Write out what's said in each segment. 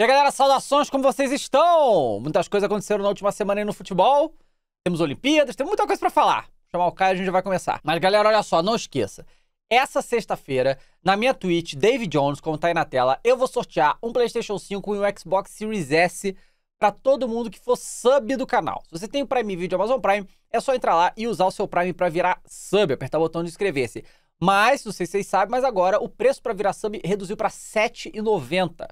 E aí, galera, saudações, como vocês estão? Muitas coisas aconteceram na última semana aí no futebol. Temos Olimpíadas, tem muita coisa pra falar. Vou chamar o Caio e a gente já vai começar. Mas, galera, olha só, não esqueça. Essa sexta-feira, na minha Twitch, Dave Jones, como tá aí na tela, eu vou sortear um PlayStation 5 e um Xbox Series S pra todo mundo que for sub do canal. Se você tem o Prime Video Amazon Prime, é só entrar lá e usar o seu Prime pra virar sub, apertar o botão de inscrever-se. Mas, não sei se vocês sabem, mas agora o preço pra virar sub reduziu pra R$ 7,90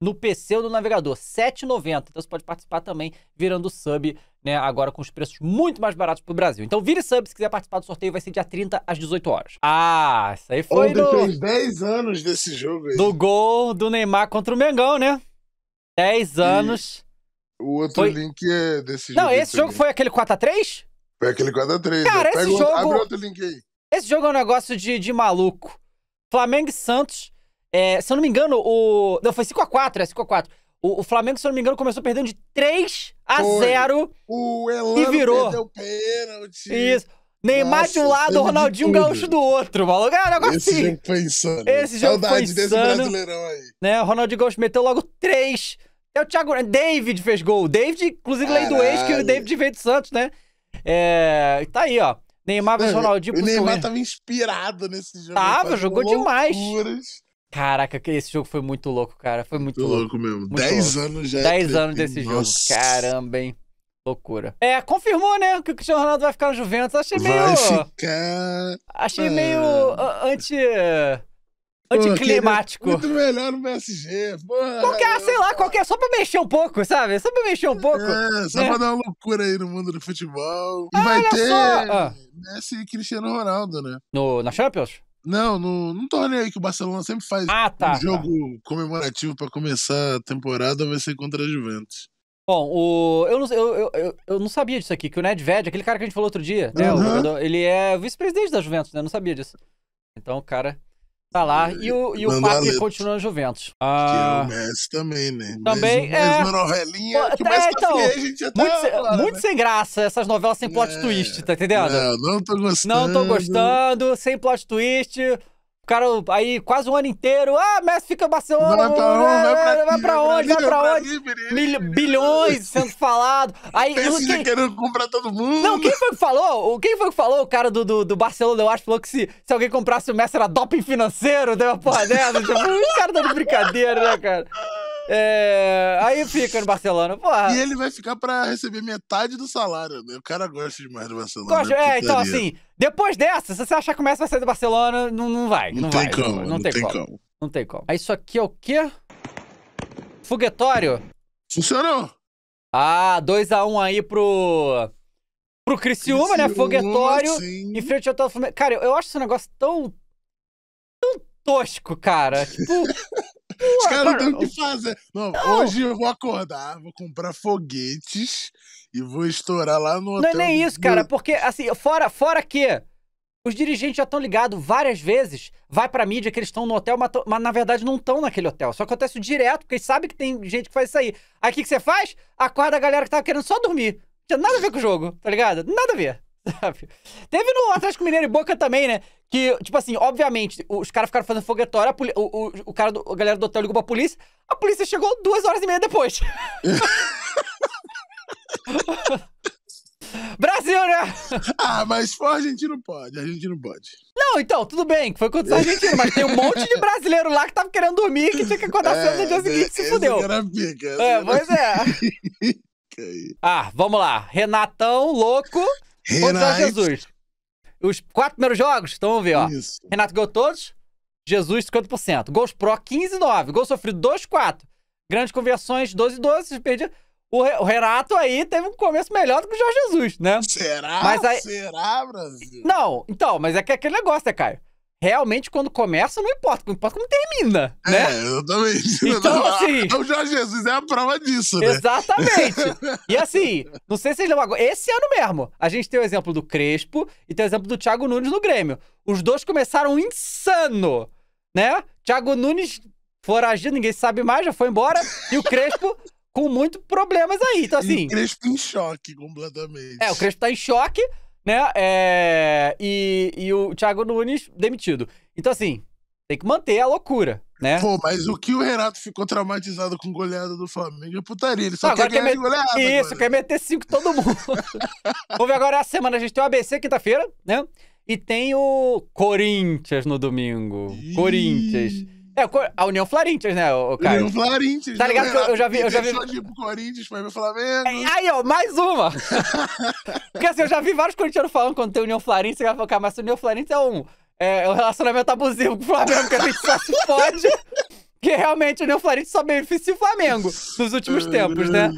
no PC ou no navegador, R$ 7,90. Então você pode participar também virando sub, né, agora com os preços muito mais baratos pro Brasil. Então vire sub se quiser participar do sorteio, vai ser dia 30 às 18 horas. Ah, isso aí foi Ontem no, fez 10 anos desse jogo aí. do gol do Neymar contra o Mengão, né? 10 anos. O outro Foi- link é desse jogo. Não, esse jogo também. foi aquele 4x3? Foi aquele 4x3. Cara, esse jogo- Abre outro link aí. Esse jogo é um negócio de, de maluco. Flamengo e Santos. É, se eu não me engano, o. Não, foi 5x4, é 5x4. O, o Flamengo, se eu não me engano, começou perdendo de 3 a Foi. 0 O Elano E virou. perdeu pênalti. Isso. Neymar de um Nossa, lado, Ronaldinho. Gaúcho do outro, maluco. É um negócio Esse assim, jogo foi insano. Esse jogo foi Saudade desse insano. brasileirão aí. né? O Ronaldinho Gaúcho meteu logo 3. É o Thiago. David fez gol. David, inclusive, lei do ex, que o. David veio do Santos, né? É. Tá aí, ó. Neymar versus Ronaldinho. o Neymar tava inspirado nesse jogo. Tava, jogou demais. Caraca, esse jogo foi muito louco, cara. Foi muito Muito louco. louco mesmo. Muito 10 anos já. é 10 treta, anos desse jogo. Nossa. Caramba, hein? Loucura. É, confirmou, né? Que o Cristiano Ronaldo vai ficar no Juventus. Achei meio. Vai ficar. Achei É. meio ah, anti. anticlimático. Pô, Muito melhor no PSG. Porra. Qualquer, sei lá, qualquer. Só pra mexer um pouco, sabe? Só pra mexer um pouco. É, só né? pra dar uma loucura aí no mundo do futebol. E vai olha ter só. Ah. Messi e Cristiano Ronaldo, né? No, na Champions? Não, no, num torneio aí que o Barcelona sempre faz. Ah, tá. um jogo comemorativo pra começar a temporada vai ser contra a Juventus. Bom, o, eu, não, eu, eu, eu, não sabia disso aqui, que o Nedved, aquele cara que a gente falou outro dia, né? Uhum. jogador, ele é vice-presidente da Juventus, né? Eu não sabia disso. Então o cara tá lá. E o, e o Papi continua na Juventus. Que Ah, é o Messi também, né? Também, mais é. uma novelinha que é, mais então, pra frente, a gente já tá muito, sem, muito né? sem graça essas novelas sem plot É. twist, tá entendendo? Não, não tô gostando. Não tô gostando, sem plot twist. O cara aí quase um ano inteiro. Ah, Messi fica Barcelona. Vai pra onde? Vai pra, vai pra onde? Vai pra onde? Mil- bilhões sendo falado. Aí, quem, querendo comprar todo mundo. não, quem foi que falou? Quem foi que falou? O cara do, do, do Barcelona, eu acho, falou que se, se alguém comprasse o Messi era doping financeiro, deu uma porra dessa. tipo, os caras tão de brincadeira, né, cara? É, aí fica no Barcelona. Porra. E ele vai ficar pra receber metade do salário, né? O cara gosta demais do Barcelona. Gosto- né? é, então assim, depois dessa, se você achar que o Messi vai sair do Barcelona, não, não vai. Não, Não, vai. tem como, não, não, tem, como. Não tem como. Aí isso aqui é o quê? Foguetório? Funcionou. Ah, 2x1 aí pro. Pro Criciúma, né? Foguetório. sim. Em frente ao. Cara, eu, eu acho esse negócio tão. tão tosco, cara. Tipo. Os caras não têm o que fazer. Não, Não. hoje eu vou acordar, vou comprar foguetes e vou estourar lá no Não hotel. é nem isso, cara, porque, assim, fora, fora que os dirigentes já estão ligados várias vezes, vai pra mídia que eles estão no hotel, mas, mas na verdade não estão naquele hotel. Só acontece direto, porque eles sabem que tem gente que faz isso aí. Aí o que, que você faz? Acorda a galera que tava querendo só dormir. Não tinha nada a ver com o jogo, tá ligado? Nada a ver. Sabe? Teve no Atlético Mineiro e Boca também, né? Que, tipo assim, obviamente, os caras ficaram fazendo foguetório, a, poli- o, o, o cara do, a galera do hotel ligou pra polícia, a polícia chegou duas horas e meia depois. Brasil, né? Ah, mas for argentino pode, argentino pode. Não, então, tudo bem, que foi contra os argentinos, mas tem um monte de brasileiro lá que tava querendo dormir que tinha que acordar cedo no dia seguinte, se fudeu. era a pica, É, a pois é. Ah, vamos lá. Renatão, louco, Renate, Jesus. Os quatro primeiros jogos, então vamos ver, ó. Isso. Renato ganhou todos, Jesus 50%. Gols Pro 15,9. Gol sofrido 2,4. Grandes conversões 12,12. Perdi. O, Re- o Renato aí teve um começo melhor do que o Jorge Jesus, né? Será? Mas aí- Será, Brasil? Não, então, mas é que é aquele negócio, né, Caio? Realmente, quando começa, não importa. Não importa como termina, né? É, exatamente. Então, assim- O Jorge Jesus é a prova disso, né? Exatamente. E assim, não sei se vocês lembram agora. Esse ano mesmo, a gente tem o exemplo do Crespo e tem o exemplo do Thiago Nunes no Grêmio. Os dois começaram insano, né? Thiago Nunes foragido, ninguém sabe mais, já foi embora. E o Crespo com muitos problemas aí. Então, E assim. o Crespo em choque completamente. É, o Crespo tá em choque, né? É, e, e o Thiago Nunes demitido. Então, assim, tem que manter a loucura. né? Pô, mas o que o Renato ficou traumatizado com goleada do Flamengo é putaria. Ele só Não, quer quer met- goleada. Isso, agora. quer meter cinco todo mundo. Vamos ver agora a semana. A gente tem o ABC quinta-feira, né? E tem o Corinthians no domingo. Ih, Corinthians. É, a União Florentias, né, o Caio? União Florentias. Tá ligado que eu- eu já vi- eu já vi- Deixou de Corinthians ir pro Flamengo. É, Aí, ó, mais uma! Porque assim, eu já vi vários corintianos falando quando tem União Florentias, que falou, cara, mas União Florentias é um, é, é um relacionamento abusivo com o Flamengo, que a gente só se fode. Que realmente o União Florentias só beneficia o Flamengo nos últimos tempos, né?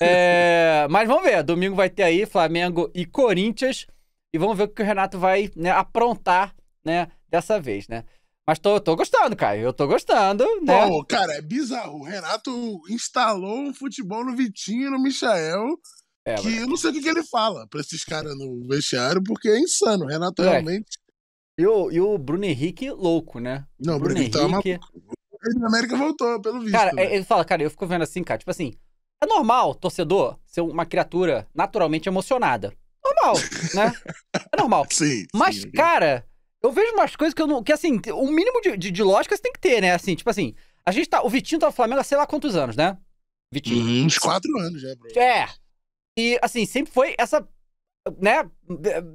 É, mas vamos ver, domingo vai ter aí Flamengo e Corinthians. E vamos ver o que o Renato vai né, aprontar, né, dessa vez, né? Mas tô, tô gostando, Caio. Eu tô gostando, né? Pô, cara, é bizarro. O Renato instalou um futebol no Vitinho e no Michael. É, que eu não sei o que, que ele fala pra esses caras no vestiário, porque é insano. O Renato Moleque, realmente. e, o, e o Bruno Henrique, louco, né? Não, o Bruno Bruno Henrique tá maluco. Ele na América voltou, pelo visto. Cara, né? é- ele fala, cara, eu fico vendo assim, cara, tipo assim, é normal torcedor ser uma criatura naturalmente emocionada. Normal, né? É normal. Sim. Mas, sim. cara, eu vejo umas coisas que eu não. Que assim, o mínimo de, de, de lógica você tem que ter, né? Assim, tipo assim, a gente tá. O Vitinho tá no Flamengo há sei lá quantos anos, né? Vitinho. Uhum, uns quatro anos já, bro. É. E, assim, sempre foi essa. Né?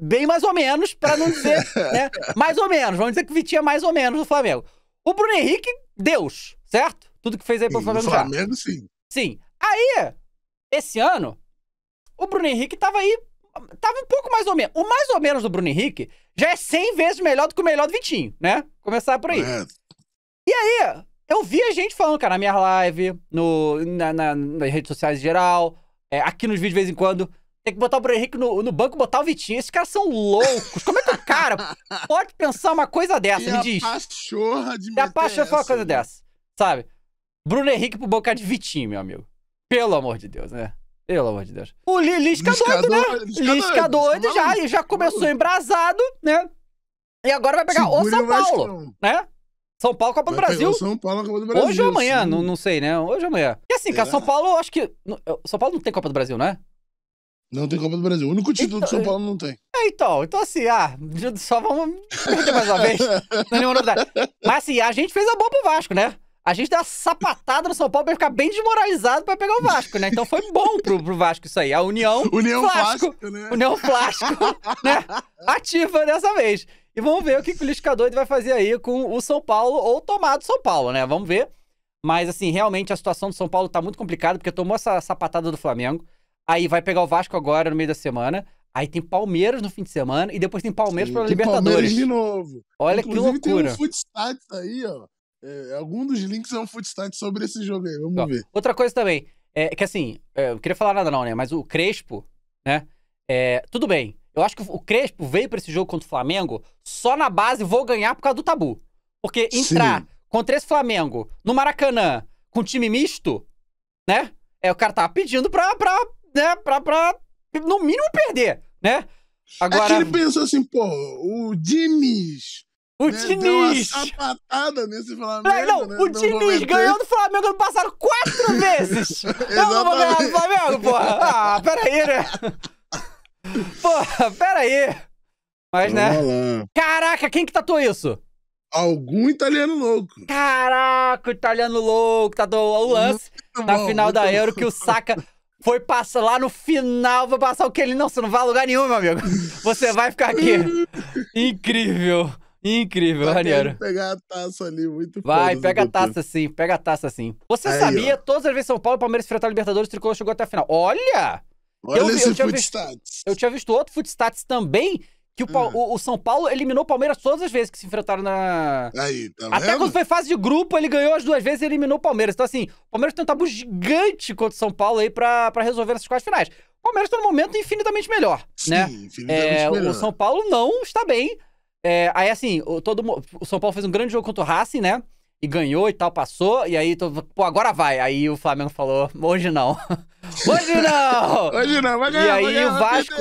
Bem mais ou menos, pra não dizer. né? Mais ou menos. Vamos dizer que o Vitinho é mais ou menos no Flamengo. O Bruno Henrique, Deus, certo? Tudo que fez aí pro Sim, Flamengo no já. Flamengo, sim. Sim. Aí, esse ano, o Bruno Henrique tava aí. Tava um pouco mais ou menos. O mais ou menos do Bruno Henrique já é 100 vezes melhor do que o melhor do Vitinho, né? Começar por aí. É, Aí, eu vi a gente falando, cara, na minha live, no, na, na- nas redes sociais em geral, é, aqui nos vídeos de vez em quando. Tem que botar o Bruno Henrique no, no banco e botar o Vitinho. Esses caras são loucos. Como é que o cara pode pensar uma coisa dessa? e Me diz. pachorra de E meter paixão foi uma essa, coisa né? dessa, sabe? Bruno Henrique pro boca de Vitinho, meu amigo. Pelo amor de Deus, né? Pelo amor de Deus. O Li- Lisca doido, né? Lisca Lisca doido já, maluco, e já começou maluco. embrasado, né? E agora vai pegar o Segure São Paulo, né? São Paulo, Copa do Vai pegar Brasil. o São Paulo, Copa do Brasil. Hoje ou amanhã, sim. não, não sei, né? Hoje ou amanhã. E assim, cara, Será? São Paulo, eu acho que. São Paulo não tem Copa do Brasil, não é? Não tem Copa do Brasil. O único título Então, do São Paulo não tem. É, então, então assim, ah, só vamos perder mais uma vez. Não é nenhuma novidade. Mas assim, a gente fez a boa pro Vasco, né? A gente deu uma sapatada no São Paulo pra ficar bem desmoralizado pra pegar o Vasco, né? Então foi bom pro, pro Vasco isso aí. A União, União. Flasco, né? União Flasco, né? Ativa dessa vez. E vamos ver o que, que o Lisca doido vai fazer aí com o São Paulo ou tomar do São Paulo, né? Vamos ver. Mas assim, realmente a situação do São Paulo tá muito complicada porque tomou essa sapatada do Flamengo. Aí vai pegar o Vasco agora no meio da semana. Aí tem Palmeiras no fim de semana e depois tem Palmeiras Sim, pela Libertadores. Palmeiras de novo. Olha Inclusive, que loucura. Tem um aí, ó. É, algum dos links é um Footstats sobre esse jogo aí. Vamos ver. Outra coisa também, é que assim, é, eu não queria falar nada não, né? Mas o Crespo, né? É, tudo bem. Eu acho que o Crespo veio pra esse jogo contra o Flamengo só na base vou ganhar por causa do tabu. Porque entrar Sim. contra esse Flamengo no Maracanã com time misto, né? É, o cara tava pedindo pra, pra, né, pra, pra no mínimo perder, né? É que Agora, ele pensou assim, pô, o Diniz. O né, Deu uma Diniz. sapatada nesse Flamengo. Não, não, né, o vou Diniz ganhou do Flamengo ano passado quatro vezes. Eu não vou ganhar do Flamengo, porra. Ah, peraí, né? Porra, peraí. Mas, né? Vamos lá. Caraca, quem que tatuou isso? Algum italiano louco. Caraca, o italiano louco tatuou o lance Muito na bom, final da bom. Euro que o Saka foi passar lá no final, vai passar o que ele não, você não vai a lugar nenhum, meu amigo. Você vai ficar aqui. Incrível, incrível, Vai maneiro. pegar a taça ali, muito Vai, pega a taça sim, pega a taça sim. Você Aí, sabia, ó. todas as vezes São Paulo e Palmeiras enfrentaram Libertadores, o Tricolor chegou até a final. Olha! Olha Eu esse eu tinha visto-. Eu tinha visto outro Footstats também, que o, Hum. o- o São Paulo eliminou o Palmeiras todas as vezes que se enfrentaram na... Aí, tá Até vendo? quando foi fase de grupo, ele ganhou as duas vezes e eliminou o Palmeiras. Então, assim, o Palmeiras tem um tabu gigante contra o São Paulo aí pra, pra resolver essas quartas finais. O Palmeiras tá num momento infinitamente melhor, Sim, né? infinitamente É, melhor. o São Paulo não está bem. É, aí, assim, o, todo, o São Paulo fez um grande jogo contra o Racing, né? E ganhou e tal, passou. E aí, todo, pô, agora vai. Aí o Flamengo falou, hoje não. hoje não! Hoje não, vai E ganhar, vai aí ganhar, o Vasco.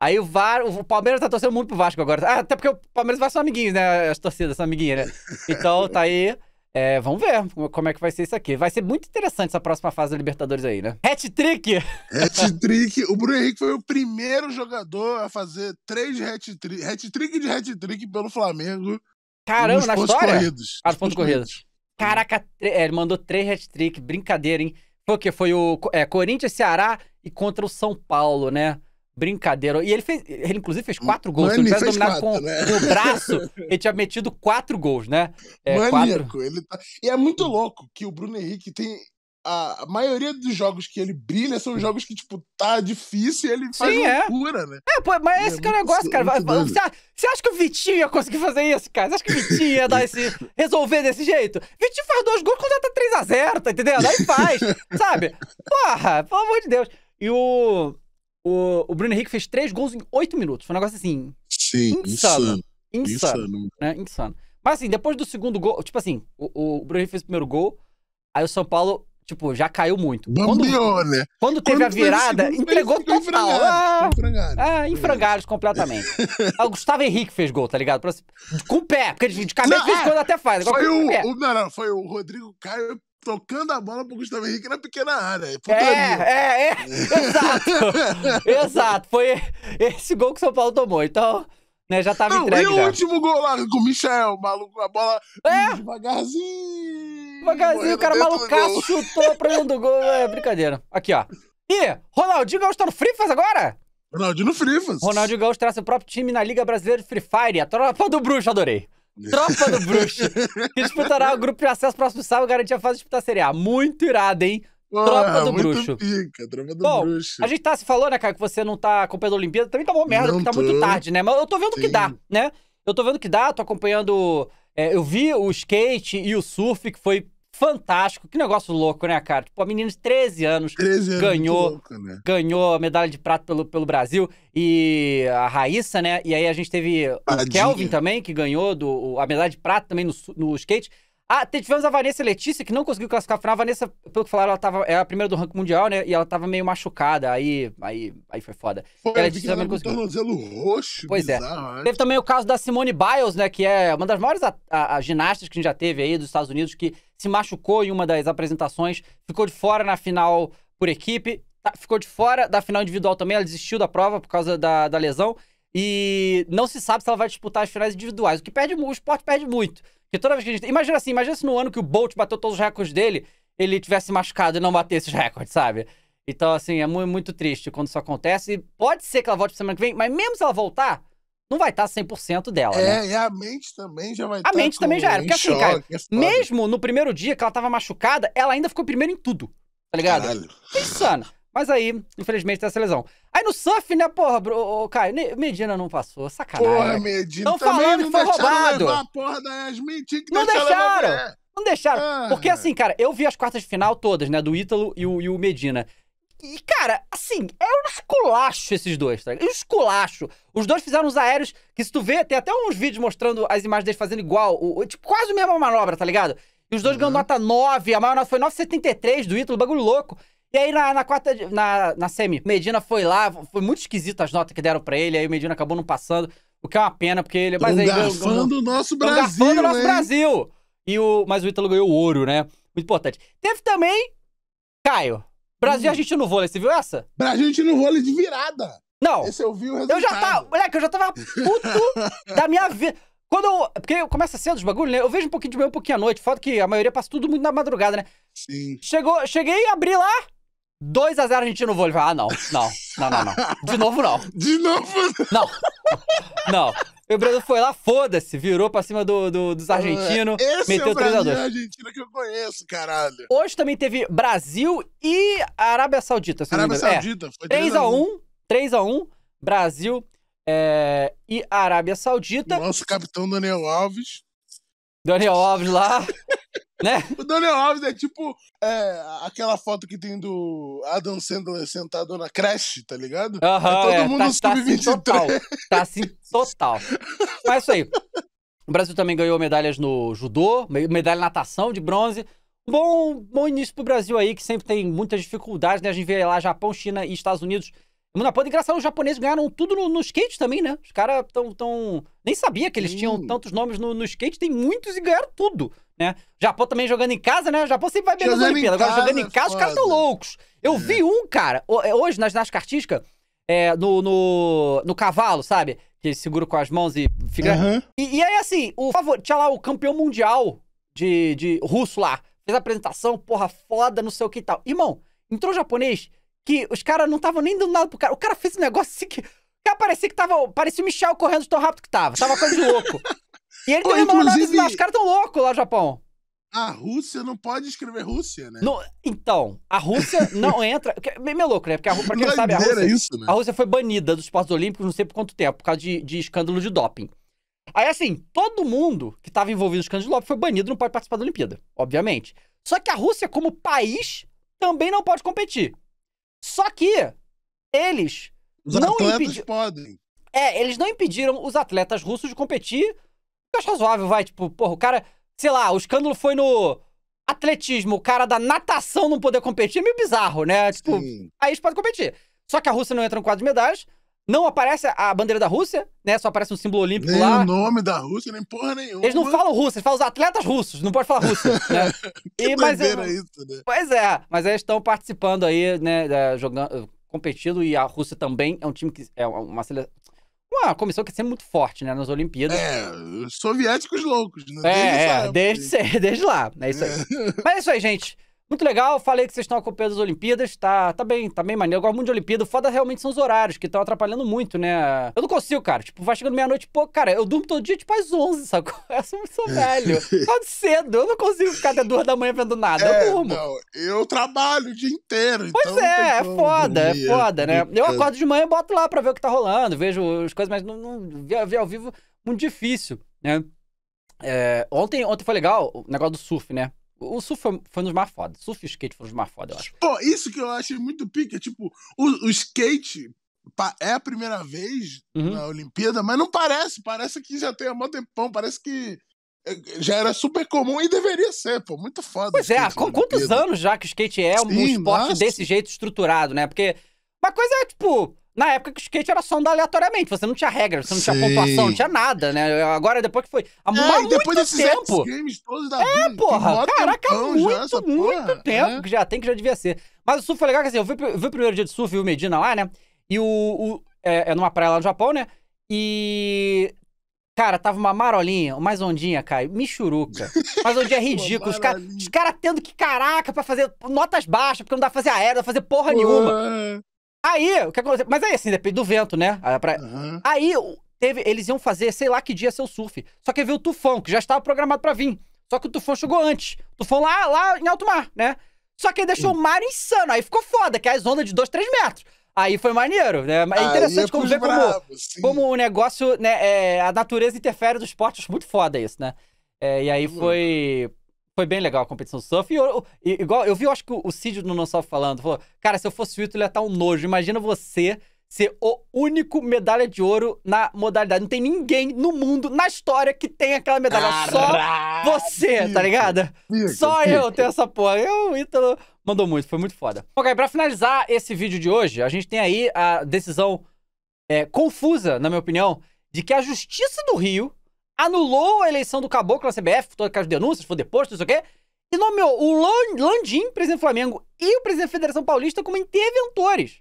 Aí o VAR, o Palmeiras tá torcendo muito pro Vasco agora. Ah, até porque o Palmeiras vai são amiguinhos, né? As torcidas são amiguinhas, né? Então tá aí. É, vamos ver como é que vai ser isso aqui. Vai ser muito interessante essa próxima fase da Libertadores aí, né? Hat-trick! Hat-trick. O Bruno Henrique foi o primeiro jogador a fazer três hat-trick. Hat-trick de hat-trick pelo Flamengo. Caramba, na história? corridos. Ah, pontos corridos. Caraca, é, ele mandou três hat-trick, brincadeira, hein? Foi o quê? Foi o é, Corinthians, Ceará e contra o São Paulo, né? Brincadeira. E ele fez. Ele, inclusive, fez quatro gols. Mano, Se ele tivesse dominado quatro, com, né? com o braço, ele tinha metido quatro gols, né? É, Maníaco, quatro. ele tá... E é muito louco que o Bruno Henrique tem. A a maioria dos jogos que ele brilha são jogos que, tipo, tá difícil e ele faz Sim, é. loucura, né? É, pô, mas É esse que é o negócio, so- cara. Você, você acha que o Vitinho ia conseguir fazer isso, cara? Você acha que o Vitinho ia dar esse. resolver desse jeito? Vitinho faz dois gols quando já tá 3x0, tá entendendo? Aí faz, sabe? Porra, pelo amor de Deus. E o. O, o Bruno Henrique fez três gols em oito minutos. Foi um negócio assim, Sim, Insano. insano, Insano. né? Insano. Mas assim, depois do segundo gol, tipo assim, o, o Bruno Henrique fez o primeiro gol, aí o São Paulo, tipo, já caiu muito. Quando, Bambiou, né? quando teve Quando a fez virada, segundo, entregou total. em Ah, em frangalhos. ah, em frangalhos completamente. O Gustavo Henrique fez gol, tá ligado? Com o pé, porque de cabeça Não, em é, quando até faz. Foi o o- Não, não, foi o Rodrigo Caio tocando a bola pro Gustavo Henrique na pequena área. É, Putaria. é, é, exato. exato. Foi esse gol que o São Paulo tomou. Então, né, já tava Não, entregue e o já. último gol lá com o Michel, maluco, a bola É. devagarzinho. Devagarzinho, o cara malucaço chutou pra dentro do gol. É brincadeira. Aqui, ó. Ih, Ronaldinho Gaúcho tá no Free Faz agora? Ronaldinho Frifas. Ronaldinho Gaúcho terá seu próprio time na Liga Brasileira de Free Fire. A tropa do bruxo, adorei. Tropa do bruxo. que disputará o grupo de acesso próximo sábado, garantia a fase de disputar a Série A. Muito irado, hein? Tropa do muito Bruxo. Pica, tropa do Bom, Bruxo. A gente tá se falou, né, cara, que você não tá acompanhando a Olimpíada. Também tá uma merda, Não porque tá tô. muito tarde, né? Mas eu tô vendo que dá, né? Eu tô vendo que dá, tô acompanhando. é, eu vi o skate e o surf, que foi fantástico. Que negócio louco, né, cara? Tipo, a menina de 13 anos 13 anos, ganhou. louco, né? ganhou a medalha de prata pelo, pelo Brasil e a Raíssa, né? E aí a gente teve o. Kelvin também, que ganhou do, a medalha de prata também no, no skate. Ah, tivemos a Vanessa Letícia, que não conseguiu classificar a final. A Vanessa, pelo que falaram, ela tava, é a primeira do ranking mundial, né? E ela tava meio machucada. Aí, aí, aí foi foda. Foi, Ela disse também conseguiu. tornozelo roxo, Pois é. bizarro, né? Teve também o caso da Simone Biles, né? Que é uma das maiores a- a- a ginastas que a gente já teve aí dos Estados Unidos, que se machucou em uma das apresentações, ficou de fora na final por equipe, tá- ficou de fora da final individual também, ela desistiu da prova por causa da, da lesão. E não se sabe se ela vai disputar as finais individuais, o que perde, o esporte perde muito. Porque toda vez que a gente. Imagina assim, imagina se no ano que o Bolt bateu todos os recordes dele, ele tivesse machucado e não bater esses recordes, sabe? Então, assim, é mu- muito triste quando isso acontece. E pode ser que ela volte pra semana que vem, mas mesmo se ela voltar, não vai estar 100% dela, né? É, e a mente também já vai A mente também já era, porque assim, cara, é. Mesmo no primeiro dia que ela tava machucada, ela ainda ficou primeiro em tudo, tá ligado? Caralho. É insano. Mas aí, infelizmente, tem essa lesão. Aí no surf, né, porra, bro, Caio, Medina não passou, sacanagem. Porra? Medina. Tão também falando que foi roubado. levar a porra da Yasmin, tinha que Não levar deixaram. mulher. Não deixaram. Ah. Porque assim, cara, eu vi as quartas de final todas, né, do Ítalo e o, e o Medina. E, cara, assim, é um esculacho esses dois, tá? ligado? Um esculacho. Os dois fizeram uns aéreos que, se tu vê, tem até uns vídeos mostrando as imagens deles fazendo igual, o, o- tipo, quase a mesma manobra, tá ligado? E os dois Uhum. ganham nota 9, a maior nota foi 9,73 do Ítalo, bagulho louco. E aí, na, na quarta, de- na, na semi, Medina foi lá, foi muito esquisito as notas que deram pra ele, aí o Medina acabou não passando, o que é uma pena, porque ele... Mas aí, garfando o nosso Brasil, garfando o nosso hein? Brasil. E o, mas o Ítalo ganhou o ouro, né? Muito importante. Teve também, Caio, Brasil e Hum. Argentina no vôlei, você viu essa? Pra gente no vôlei de virada. Não, Esse eu vi o resultado. eu já tava, moleque, eu já tava puto da minha vida. Quando eu, porque começa cedo os bagulhos, né? Eu vejo um pouquinho de manhã, um pouquinho à noite, foda que a maioria passa tudo muito na madrugada, né? Sim. Chegou, cheguei e abri lá, 2x0 Argentina no vôlei. Ah, não, não, não, não, não. De novo, não. De novo. Não. Não. E o Brasil foi lá, foda-se, virou pra cima do, do- dos argentinos, Esse meteu é o Brasil 3x2. e a Argentina que eu conheço, caralho. Hoje também teve Brasil e Arábia Saudita, se não me Arábia. É, Saudita. Foi 3x1, 3x1, Brasil é, e Arábia Saudita. Nosso capitão Daniel Alves. Daniel Alves lá, né? O Daniel Alves é tipo é, aquela foto que tem do Adam Sandler sentado na creche, tá ligado? Aham, é todo é, mundo tá, tá assim sub-23. total. Tá assim total. Mas é isso aí. O Brasil também ganhou medalhas no judô, me- medalha em natação de bronze. Bom, bom início pro Brasil aí, que sempre tem muitas dificuldades, né? A gente vê lá Japão, China e Estados Unidos. Na ponta, engraçado, os japoneses ganharam tudo no, no skate também, né? Os caras tão, tão... Nem sabia que eles Sim. tinham tantos nomes no, no skate, tem muitos e ganharam tudo, né? Japão também jogando em casa, né? O Japão sempre vai bem nas Olimpíadas. Agora, jogando em é casa, os caras tão foda. loucos. Eu vi um, cara, é, hoje nas ginástica artística, é, no, no, no cavalo, sabe? Que segura com as mãos e fica. Aham. E, e aí, assim, o favor, tinha lá o campeão mundial de, de russo lá. Fez a apresentação, porra, foda, não sei o que e tal. Irmão, entrou japonês que os caras não estavam nem dando nada pro cara. O cara fez um negócio assim que. O cara parecia que tava. Parecia o Michel correndo tão rápido que tava. Tava coisa de louco. E ele Pô, também mandou inclusive- os caras tão loucos lá no Japão. A Rússia não pode escrever Rússia, né? No- então, a Rússia não entra. é meio louco, né? Porque a, pra quem não sabe, a Rússia, isso, né? a Rússia foi banida dos esportes olímpicos não sei por quanto tempo, por causa de, de escândalo de doping. Aí, assim, todo mundo que estava envolvido no escândalo de doping foi banido, não pode participar da Olimpíada, obviamente. Só que a Rússia, como país, também não pode competir. Só que eles Os não atletas impedi- podem. É, eles não impediram os atletas russos de competir. Eu acho razoável, vai. Tipo, porra, o cara, sei lá, o escândalo foi no atletismo, o cara da natação não poder competir é meio bizarro, né? Tipo, Sim. aí eles podem competir. Só que a Rússia não entra no quadro de medalhas, não aparece a bandeira da Rússia, né? Só aparece um símbolo olímpico Nem lá. o nome da Rússia, nem porra nenhuma. Eles não falam russo, eles falam os atletas russos, não pode falar Rússia, né? Que E, mas, doideira isso, né? Pois é, mas eles estão participando aí, né, jogando, competindo, e a Rússia também é um time que é uma seleção. Uma comissão que é sempre muito forte, né, nas Olimpíadas. É, os soviéticos loucos, né? É, essa é, desde, desde lá. É isso aí. Mas é isso aí, gente. Muito legal, falei que vocês estão acompanhando as Olimpíadas, tá, tá bem, tá bem maneiro. Eu gosto muito de Olimpíada, o foda realmente são os horários, que estão atrapalhando muito, né? Eu não consigo, cara, tipo, vai chegando meia-noite, pô, cara, eu durmo todo dia, tipo, às 11, sacou? Eu sou, sou velho, acordo cedo, eu não consigo ficar até duas da manhã vendo nada, É, eu durmo. não, eu trabalho o dia inteiro. Pois então é, é foda, é dormir, foda, né? Eu acordo de manhã e boto lá pra ver o que tá rolando, vejo as coisas, mas não, não ver, ver ao vivo muito difícil, né? É, ontem, ontem foi legal o negócio do surf, né? O surf foi, foi nos mais foda. Surf e skate foram os mais foda, eu acho. Pô, isso que eu achei muito pica. Tipo, o, o skate é a primeira vez Uhum. na Olimpíada, mas não parece. Parece que já tem há muito tempão. Parece que é, já era super comum e deveria ser, pô. Muito foda. Pois é, quantos anos já que o skate é um Sim, esporte nossa. desse jeito estruturado, né? Porque uma coisa é, tipo, na época que o skate era só andar aleatoriamente, você não tinha regra, você não tinha Sim. pontuação, não tinha nada, né? Agora, depois que foi há É, e depois desses tempo. Games todos da vida. É, porra, caraca, muito, essa muito porra, tempo é. que já tem, que já devia ser. Mas o surf foi legal, quer dizer, eu vi, eu vi o primeiro dia de surf, vi o Medina lá, né? E o. o- é, é numa praia lá no Japão, né? E. Cara, tava uma marolinha, mais ondinha, Caio, michuruca. Mas ondinha ridícula. Os caras cara tendo que, caraca, pra fazer notas baixas, porque não dá pra fazer aéreo, não dá pra fazer porra nenhuma. Aí, o que aconteceu? Mas aí, assim, depende do vento, né? Praia- Aham. Aí teve, eles iam fazer, sei lá que dia seu surf. Só que veio o tufão, que já estava programado pra vir. Só que o tufão chegou antes. O tufão lá, lá em alto mar, né? Só que deixou o mar insano. Aí ficou foda, que é as ondas de 2, 3 metros. Aí foi maneiro, né? É interessante como pros ver como, sim. como o negócio, né? é, a natureza interfere do esporte. Acho muito foda isso, né? É, e aí foi. Foi bem legal a competição do surf. E, eu- e- igual, eu vi, eu acho que o, o Cid no Non Stop falando, falou, cara, se eu fosse o Ito, ele ia estar um nojo. Imagina você ser o único medalha de ouro na modalidade. Não tem ninguém no mundo, na história, que tem aquela medalha. Só você, tá ligado? Só eu tenho essa porra. Eu, o Ítalo, mandou muito, foi muito foda. Ok, pra finalizar esse vídeo de hoje, a gente tem aí a decisão é, confusa, na minha opinião, de que a Justiça do Rio anulou a eleição do Caboclo na CBF, todas aquelas denúncias, foi deposto, não sei o quê, e nomeou o Lan- Landim, presidente do Flamengo, e o presidente da Federação Paulista como interventores.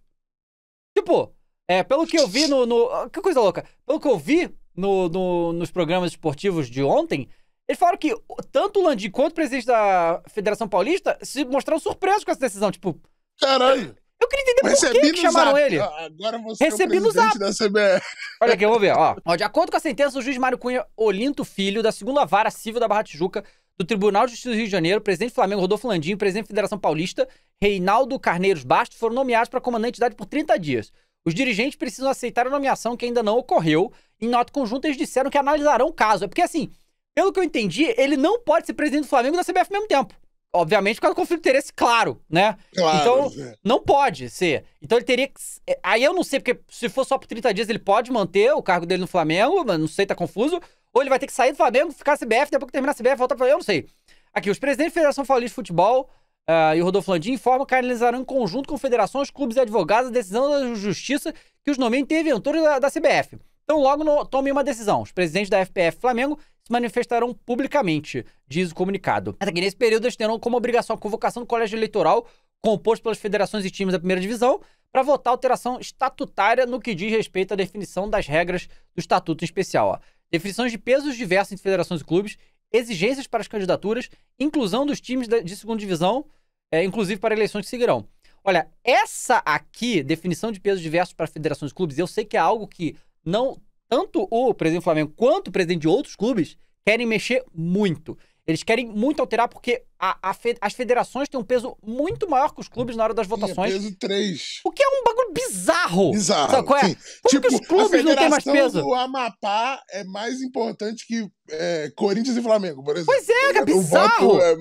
Tipo, é, pelo que eu vi no, no- Que coisa louca. Pelo que eu vi no- no- nos programas esportivos de ontem, eles falaram que tanto o Landim quanto o presidente da Federação Paulista se mostraram surpresos com essa decisão. Tipo, Caralho. Eu queria entender por que, Recebi que chamaram zap. ele. Ah, Agora você Recebi é o no zap. presidente da CBF. Olha aqui, vamos ver, ó. Ó, De acordo com a sentença, o juiz Mário Cunha Olinto Filho, da segunda vara civil da Barra Tijuca, do Tribunal de Justiça do Rio de Janeiro, presidente do Flamengo Rodolfo Landim, presidente da Federação Paulista, Reinaldo Carneiros Bastos, foram nomeados para comandar a entidade por 30 dias. Os dirigentes precisam aceitar a nomeação que ainda não ocorreu. Em nota conjunta, eles disseram que analisarão o caso. É porque, assim, pelo que eu entendi, ele não pode ser presidente do Flamengo e da CBF ao mesmo tempo. Obviamente, por causa do conflito de interesse, claro, né? Claro. Então, é. não pode ser. Então ele teria que. é, Aí eu não sei, porque se for só por 30 dias, ele pode manter o cargo dele no Flamengo, mas não sei, tá confuso. Ou ele vai ter que sair do Flamengo, ficar na CBF, depois que terminar a CBF, voltar Flamengo, eu não sei. Aqui, os presidentes da Federação Paulista de Futebol ah, e o Rodolfo Landim informam que analisarão em conjunto com federações, clubes e advogados a decisão da Justiça que os nomeia interventores da, da CBF. Então, logo no, tomem uma decisão. Os presidentes da FPF Flamengo se manifestarão publicamente, diz o comunicado. Até que nesse período eles terão como obrigação a convocação do colégio eleitoral, composto pelas federações e times da primeira divisão, para votar alteração estatutária no que diz respeito à definição das regras do estatuto em especial. Ó. Definições de pesos diversos entre federações e clubes exigências para as candidaturas, inclusão dos times de segunda divisão, é, inclusive para eleições que seguirão. Olha, essa aqui, definição de pesos diversos para federações e clubes, eu sei que é algo que não tanto o presidente do Flamengo quanto o presidente de outros clubes querem mexer muito. Eles querem muito alterar porque a, a fe, as federações têm um peso muito maior que os clubes na hora das votações. Sim, peso 3. O que é um bagulho bizarro. Bizarro. Sabe qual é? Sim. Por tipo, que os clubes não têm mais peso? O Amapá é mais importante que é, Corinthians e Flamengo, por exemplo. Pois é, é bizarro. É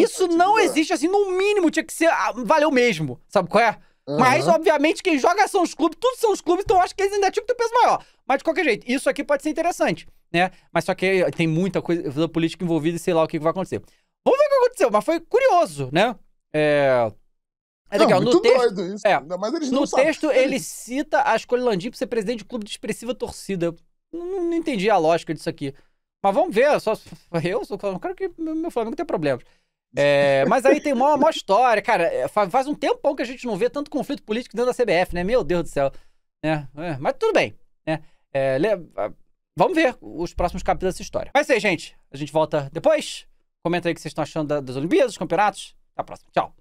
Isso não existe assim, no mínimo tinha que ser. Ah, valeu mesmo. Sabe qual é? Uhum. Mas, obviamente, quem joga são os clubes, todos são os clubes, então eu acho que eles ainda tinham que ter peso maior. Mas, de qualquer jeito, isso aqui pode ser interessante, né? Mas só que tem muita coisa política envolvida e sei lá o que vai acontecer. Vamos ver o que aconteceu, mas foi curioso, né? É. É legal. Não, no texto, isso. É, no texto ele cita a escolha Landim pra ser presidente de clube de expressiva torcida. Não, não, entendi a lógica disso aqui. Mas vamos ver. Só, eu sou, não quero que meu Flamengo tenha problemas. É, mas aí tem uma, uma história, cara. É, faz um tempão que a gente não vê tanto conflito político dentro da CBF, né? Meu Deus do céu. É, é, mas tudo bem. Né? É, vamos ver os próximos capítulos dessa história. Mas é isso aí, gente. A gente volta depois. Comenta aí o que vocês estão achando das Olimpíadas, dos campeonatos. Até a próxima. Tchau.